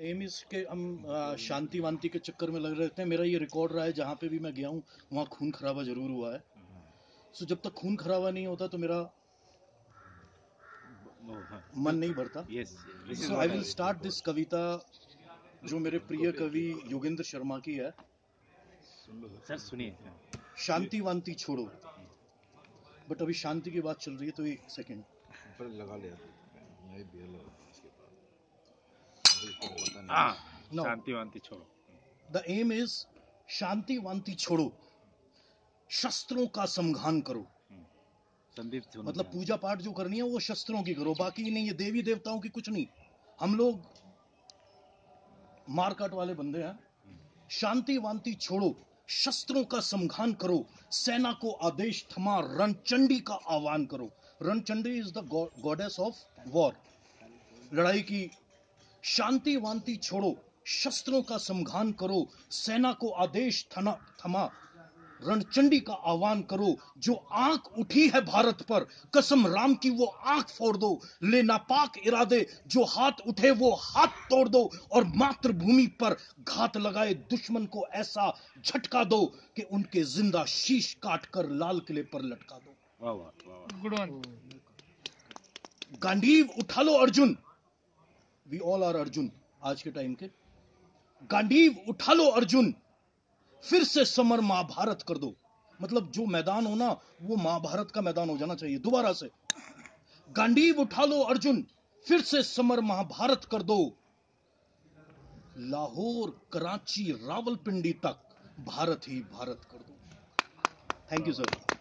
M is के हम शांति वांति के चक्कर में लग रहते हैं। मेरा ये रिकॉर्ड रहा है जहाँ पे भी मैं गया हूँ वहाँ खून खराबा ज़रूर हुआ है। सो जब तक खून खराबा नहीं होता तो मेरा मन नहीं भरता। So I will start this कविता जो मेरे प्रिय कवि योगेंद्र शर्मा की है। सर सुनिए। शांति वांति छोड़ो। बट अभी शांति की बात चल रही है तो एक सेकेंड लगा लिया। No. शांति वांति छोड़ो। द एम इज़ शांति वांति छोड़ो। शस्त्रों का समघान करो। संदीप मतलब पूजा पाठ जो करनी है वो शस्त्रों की करो बाकी नहीं ये देवी देवताओं की कुछ नहीं। हम लोग मारकाट वाले बंदे हैं। शांति वांति छोड़ो। शस्त्रों का समघान करो। सेना को आदेश थमा रणचंडी का आह्वान करो। Ranchandi is the goddess of war लड़ाई की शांति वांति छोड़ो शस्त्रों का समघान करो सेना को आदेश थना थमा। रणचंडी का आह्वान करो जो आँख उठी है भारत पर कसम राम की वो आँख फोड़ दो ले नापाक इरादे जो हाथ उठे वो हाथ तोड़ दो और मातृभूमि पर घात लगाए दुश्मन को ऐसा झटका दो कि उनके ज़िंदा शीश काट कर लाल किले पर लटका दो। गुड गांडीव उठा लो Arjun. We all are Arjun आज के टाइम के। गांडीव, उठा लो अर्जुन। फिर से समर महाभारत कर दो। मतलब जो मैदान हो ना, वो महाभारत का मैदान हो जाना चाहिए, दोबारा से। गांडीव, उठा लो अर्जुन। फिर से समर महाभारत कर दो। लाहौर, कराची, रावलपिंडी तक भारत ही भारत कर दो। Thank you sir